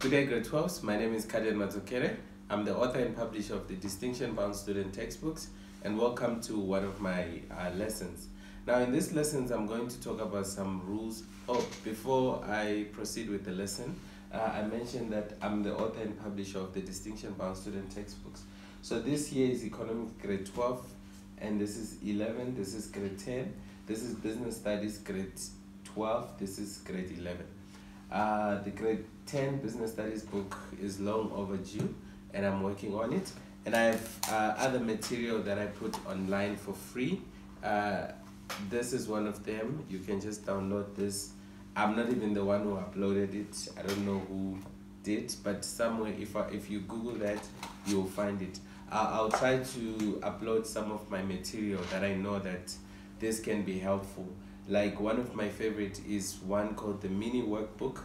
Good day, grade 12s. My name is Carden Madzokere. I'm the author and publisher of the Distinction Bound Student Textbooks, and welcome to one of my uh, lessons. Now, in these lessons, I'm going to talk about some rules. Oh, before I proceed with the lesson, uh, I mentioned that I'm the author and publisher of the Distinction Bound Student Textbooks. So this year is Economics grade 12, and this is 11, this is grade 10, this is Business Studies grade 12, this is grade 11. Uh, the grade 10 business studies book is long overdue and I'm working on it. And I have uh, other material that I put online for free. Uh, this is one of them. You can just download this. I'm not even the one who uploaded it. I don't know who did, but somewhere, if, I, if you Google that, you'll find it. I'll try to upload some of my material that I know that this can be helpful like one of my favorite is one called the mini workbook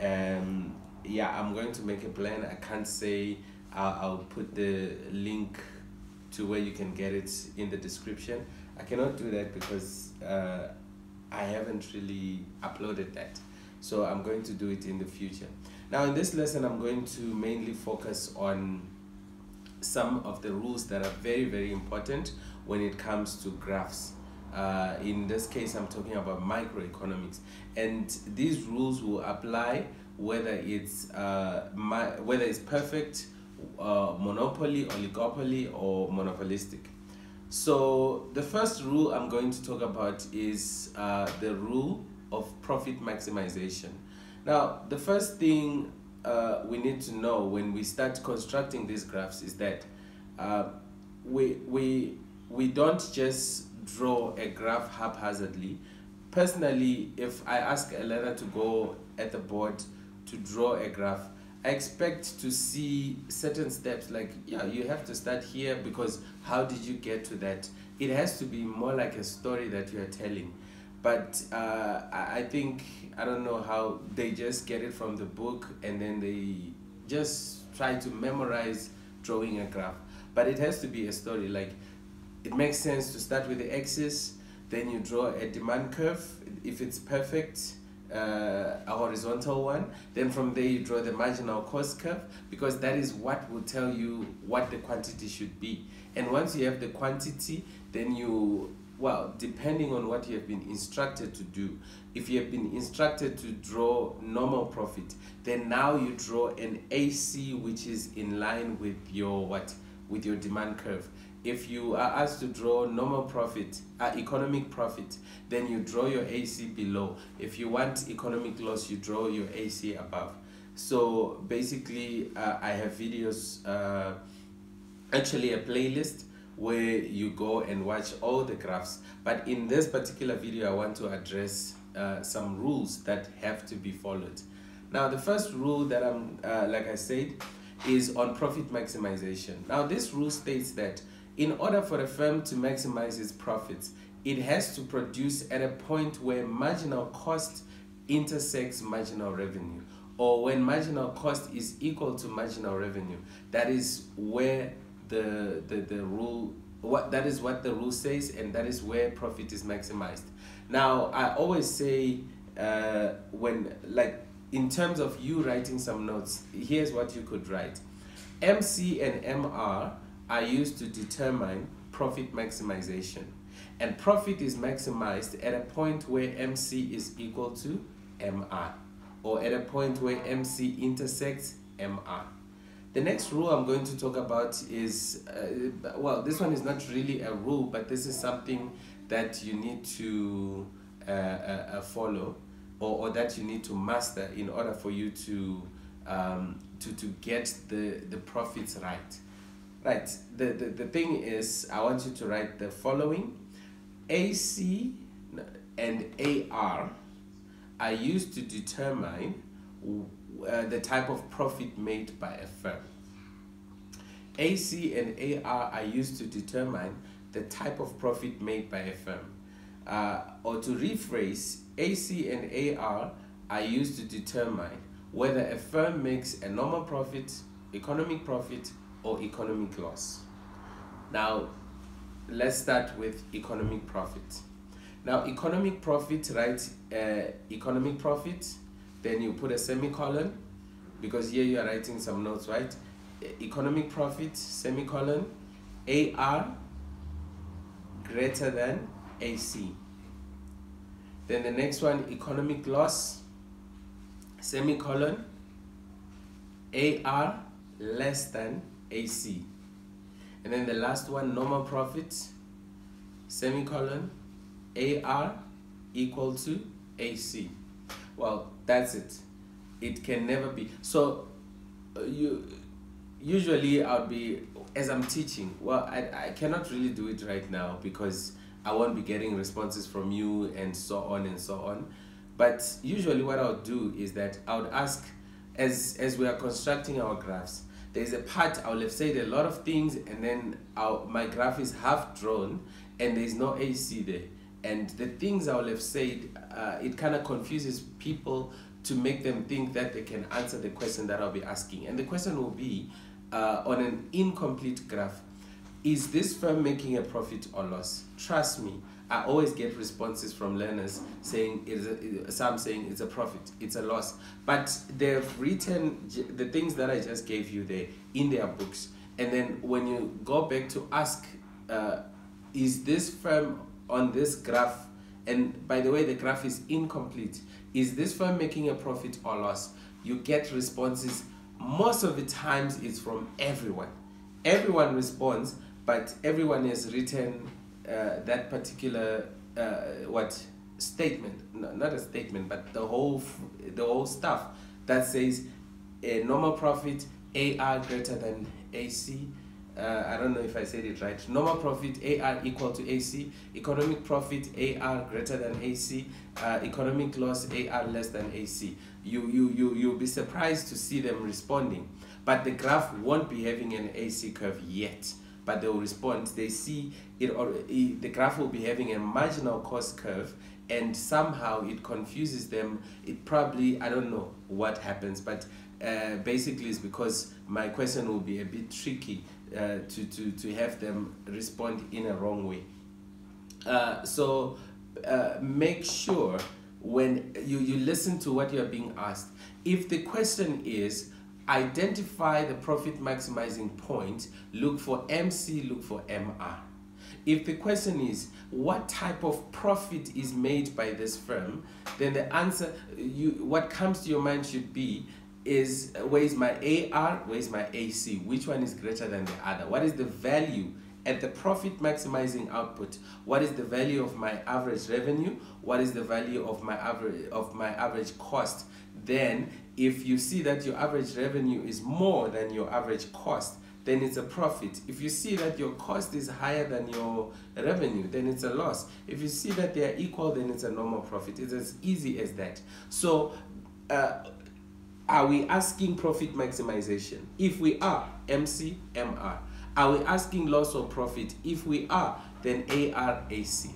um yeah i'm going to make a plan. I can't say i'll, I'll put the link to where you can get it in the description. I cannot do that because uh, i haven't really uploaded that. So i'm going to do it in the future. Now in this lesson i'm going to mainly focus on some of the rules that are very very important when it comes to graphs uh, in this case, I'm talking about microeconomics, and these rules will apply whether it's uh, my, whether it's perfect, uh, monopoly, oligopoly, or monopolistic. So the first rule I'm going to talk about is uh, the rule of profit maximization. Now, the first thing uh, we need to know when we start constructing these graphs is that uh, we we we don't just draw a graph haphazardly. Personally, if I ask a learner to go at the board to draw a graph, I expect to see certain steps like, yeah, you have to start here because how did you get to that? It has to be more like a story that you are telling. But uh, I think, I don't know how they just get it from the book and then they just try to memorize drawing a graph. But it has to be a story. Like, it makes sense to start with the axis, then you draw a demand curve. If it's perfect, uh, a horizontal one. Then from there you draw the marginal cost curve because that is what will tell you what the quantity should be. And once you have the quantity, then you, well, depending on what you have been instructed to do, if you have been instructed to draw normal profit, then now you draw an AC which is in line with your what? With your demand curve if you are asked to draw normal profit, uh, economic profit, then you draw your AC below. If you want economic loss, you draw your AC above. So basically, uh, I have videos, uh, actually a playlist where you go and watch all the graphs. But in this particular video, I want to address uh, some rules that have to be followed. Now, the first rule that I'm, uh, like I said, is on profit maximization. Now, this rule states that in order for a firm to maximize its profits, it has to produce at a point where marginal cost intersects marginal revenue or when marginal cost is equal to marginal revenue. That is where the, the, the rule what that is what the rule says and that is where profit is maximized now i always say uh, when like in terms of you writing some notes here's what you could write mc and mr are used to determine profit maximization. And profit is maximized at a point where MC is equal to MR, or at a point where MC intersects MR. The next rule I'm going to talk about is, uh, well, this one is not really a rule, but this is something that you need to uh, uh, uh follow or, or that you need to master in order for you to, um, to, to get the, the profits right. Right. The, the, the thing is, I want you to write the following AC and AR are used to determine uh, the type of profit made by a firm. AC and AR are used to determine the type of profit made by a firm. Uh, or to rephrase, AC and AR are used to determine whether a firm makes a normal profit, economic profit, or economic loss. Now, let's start with economic profit. Now, economic profit, right? Uh, economic profit, then you put a semicolon, because here you are writing some notes, right? Economic profit, semicolon, AR greater than AC. Then the next one, economic loss, semicolon, AR less than AC. And then the last one, normal profit, semicolon, AR equal to AC. Well, that's it. It can never be. So, uh, you usually I'll be as I'm teaching. Well, I, I cannot really do it right now because I won't be getting responses from you and so on and so on. But usually, what I'll do is that I would ask, as as we are constructing our graphs, there's a part I'll have said a lot of things, and then our, my graph is half drawn, and there's no AC there. And the things I'll have said, uh, it kind of confuses people to make them think that they can answer the question that I'll be asking. And the question will be uh, on an incomplete graph Is this firm making a profit or loss? Trust me, I always get responses from learners saying it's a, some saying it's a profit, it's a loss. But they've written the things that I just gave you there in their books. And then when you go back to ask, uh, is this firm on this graph? And by the way, the graph is incomplete. Is this firm making a profit or loss? You get responses. Most of the times, it's from everyone. Everyone responds, but everyone has written uh, that particular uh, what statement no, not a statement but the whole the whole stuff that says a normal profit AR greater than AC uh, I don't know if I said it right. Normal profit AR equal to AC. Economic profit AR greater than AC. Uh, economic loss AR less than AC. You you you you'll be surprised to see them responding, but the graph won't be having an AC curve yet but they will respond. They see it, or the graph will be having a marginal cost curve, and somehow it confuses them. It probably, I don't know what happens, but uh, basically it's because my question will be a bit tricky uh, to, to, to have them respond in a wrong way. Uh, so uh, make sure when you, you listen to what you're being asked. If the question is, identify the profit maximizing point, look for MC, look for MR. If the question is what type of profit is made by this firm, then the answer you what comes to your mind should be is where is my AR, where is my AC, which one is greater than the other? What is the value at the profit maximizing output? What is the value of my average revenue? What is the value of my average of my average cost? Then if you see that your average revenue is more than your average cost, then it's a profit. If you see that your cost is higher than your revenue, then it's a loss. If you see that they are equal, then it's a normal profit. It's as easy as that. So, uh, are we asking profit maximization? If we are, MC, MR. Are we asking loss or profit? If we are, then ARAC.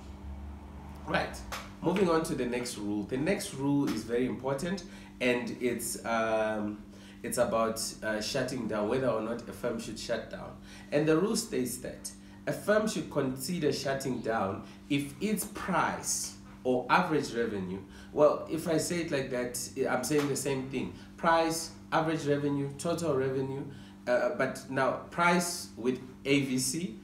Right. Moving on to the next rule. The next rule is very important and it's um, it's about uh, shutting down whether or not a firm should shut down. And the rule states that a firm should consider shutting down if its price or average revenue. Well, if I say it like that, I'm saying the same thing: price, average revenue, total revenue. Uh, but now price with AVC,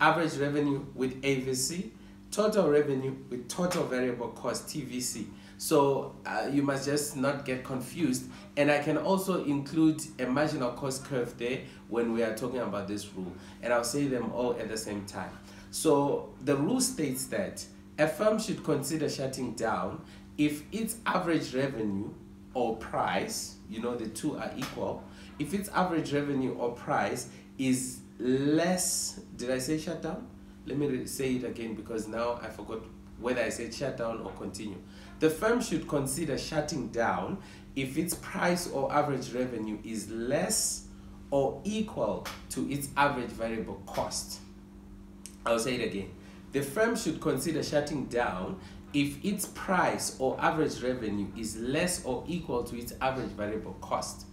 average revenue with AVC, total revenue with total variable cost TVC. So uh, you must just not get confused. And I can also include a marginal cost curve there when we are talking about this rule. And I'll say them all at the same time. So the rule states that a firm should consider shutting down if its average revenue or price, you know, the two are equal, if its average revenue or price is less, did I say shut down? Let me say it again because now I forgot whether I said shut down or continue. The firm should consider shutting down if its price or average revenue is less or equal to its average variable cost. I'll say it again. The firm should consider shutting down if its price or average revenue is less or equal to its average variable cost.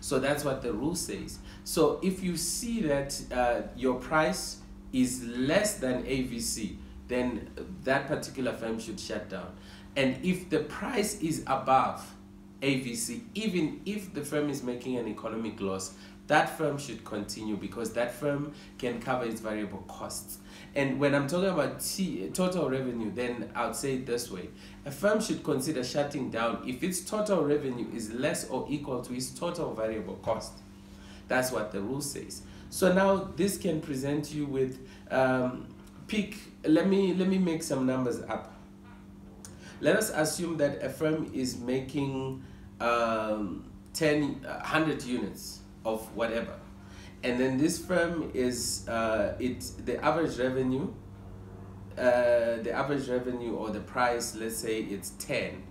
So that's what the rule says. So if you see that uh, your price is less than AVC, then that particular firm should shut down. And if the price is above AVC, even if the firm is making an economic loss, that firm should continue because that firm can cover its variable costs. And when I'm talking about T, total revenue, then I'll say it this way a firm should consider shutting down if its total revenue is less or equal to its total variable cost. That's what the rule says. So now this can present you with um, pick. Let me let me make some numbers up. Let us assume that a firm is making um, 10, 100 units of whatever. And then this firm is uh, it the average revenue, uh, the average revenue or the price, let's say it's 10.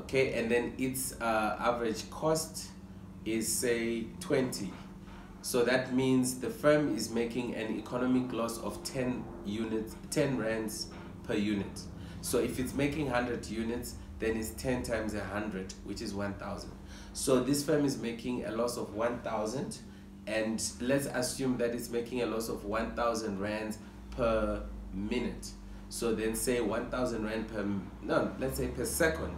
Okay, and then its uh, average cost is say 20. So that means the firm is making an economic loss of 10 units, 10 rands per unit. So if it's making 100 units, then it's 10 times 100, which is 1,000. So this firm is making a loss of 1,000 and let's assume that it's making a loss of 1,000 rands per minute. So then say 1,000 rand per, no, let's say per second.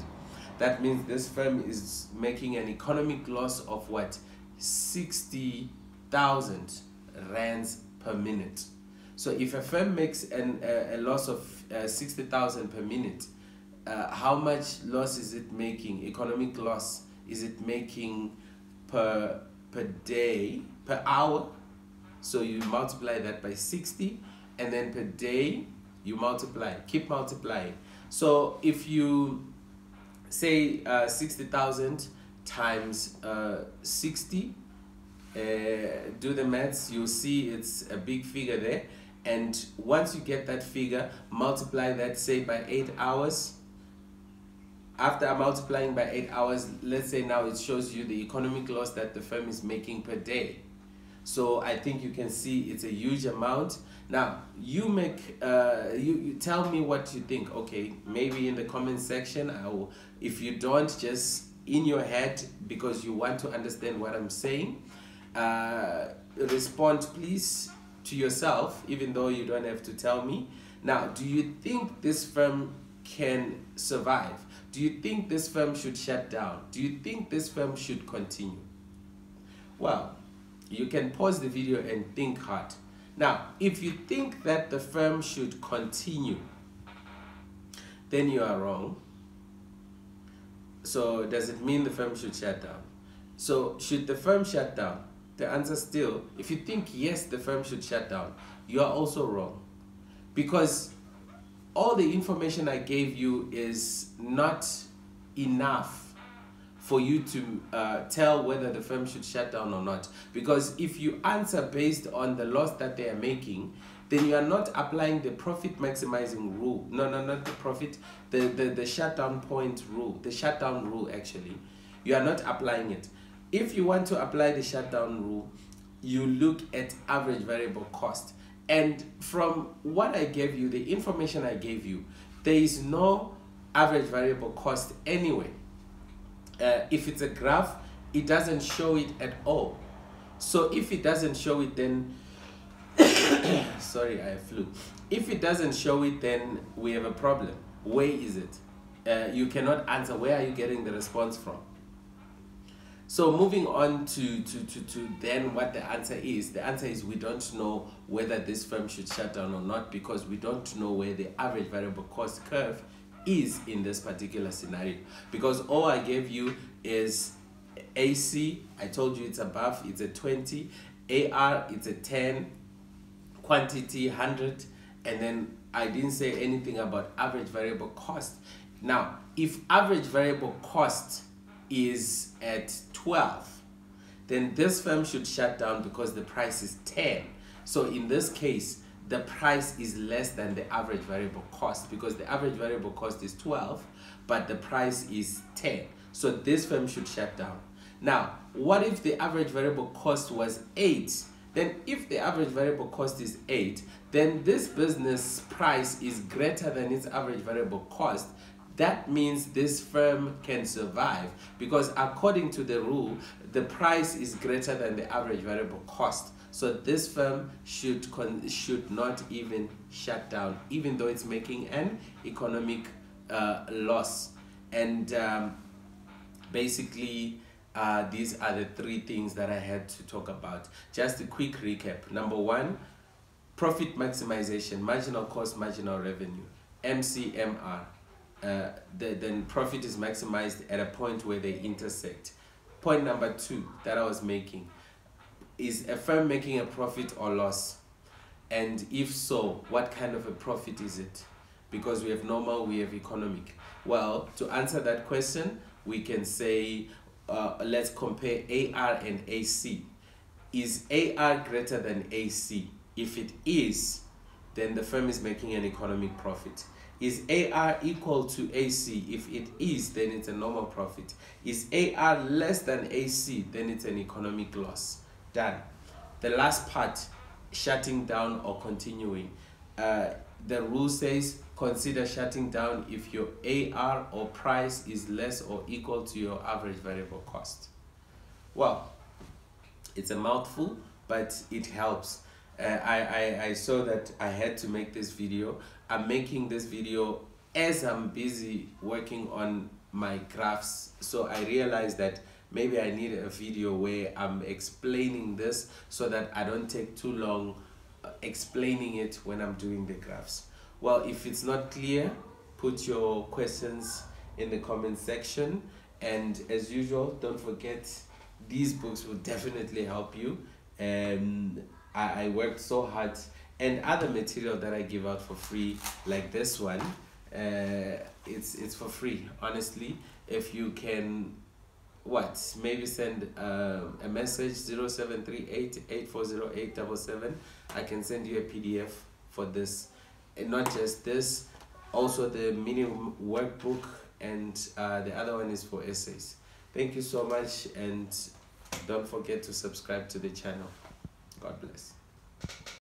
That means this firm is making an economic loss of what? 60,000 rands per minute. So if a firm makes an, a, a loss of uh, 60,000 per minute, uh, how much loss is it making? Economic loss is it making per per day per hour? So you multiply that by 60 and then per day you multiply, keep multiplying. So if you say uh, 60,000 times uh, 60, uh, do the maths, you'll see it's a big figure there. And once you get that figure, multiply that, say, by 8 hours, after multiplying by eight hours, let's say now it shows you the economic loss that the firm is making per day. So I think you can see it's a huge amount. Now you make uh, you, you tell me what you think. Okay, maybe in the comment section. I will, if you don't, just in your head because you want to understand what I'm saying. Uh, respond please to yourself, even though you don't have to tell me. Now, do you think this firm can survive? Do you think this firm should shut down? Do you think this firm should continue? Well, you can pause the video and think hard. Now, if you think that the firm should continue, then you are wrong. So, does it mean the firm should shut down? So, should the firm shut down? The answer still, if you think yes, the firm should shut down, you are also wrong. Because all the information I gave you is not enough for you to uh, tell whether the firm should shut down or not. Because if you answer based on the loss that they are making, then you are not applying the profit maximizing rule. No, no, not the profit, the, the, the shutdown point rule, the shutdown rule actually. You are not applying it. If you want to apply the shutdown rule, you look at average variable cost and from what I gave you, the information I gave you, there is no average variable cost anyway. Uh, if it's a graph, it doesn't show it at all. So if it doesn't show it, then sorry, I flew. If it doesn't show it, then we have a problem. Where is it? Uh, you cannot answer. Where are you getting the response from? So moving on to, to, to, to then what the answer is. The answer is we don't know whether this firm should shut down or not because we don't know where the average variable cost curve is in this particular scenario. Because all I gave you is AC, I told you it's above, it's a 20, AR, it's a 10, quantity 100, and then I didn't say anything about average variable cost. Now, if average variable cost is at 12, then this firm should shut down because the price is 10. So in this case, the price is less than the average variable cost because the average variable cost is 12, but the price is 10. So this firm should shut down. Now, what if the average variable cost was 8? Then if the average variable cost is 8, then this business price is greater than its average variable cost that means this firm can survive because according to the rule, the price is greater than the average variable cost. So this firm should should not even shut down, even though it's making an economic uh, loss. And um, basically uh, these are the three things that I had to talk about. Just a quick recap. Number one, profit maximization, marginal cost, marginal revenue, MCMR. Uh, the, then profit is maximized at a point where they intersect. Point number two that I was making is a firm making a profit or loss? And if so, what kind of a profit is it? Because we have normal, we have economic. Well, to answer that question, we can say uh, let's compare AR and AC. Is AR greater than AC? If it is, then the firm is making an economic profit. Is AR equal to AC? If it is, then it's a normal profit. Is AR less than AC? Then it's an economic loss. Done. The last part, shutting down or continuing. Uh, the rule says consider shutting down if your AR or price is less or equal to your average variable cost. Well, it's a mouthful, but it helps. I, I, I saw that I had to make this video. I'm making this video as I'm busy working on my graphs. So I realized that maybe I need a video where I'm explaining this so that I don't take too long uh, explaining it when I'm doing the graphs. Well, if it's not clear, put your questions in the comment section. And as usual, don't forget these books will definitely help you. And I, I worked so hard and other material that I give out for free, like this one, uh, it's it's for free. Honestly, if you can, what maybe send uh, a message zero seven three eight eight four zero eight double seven. I can send you a PDF for this and not just this also the mini workbook and uh, the other one is for essays thank you so much and don't forget to subscribe to the channel God bless.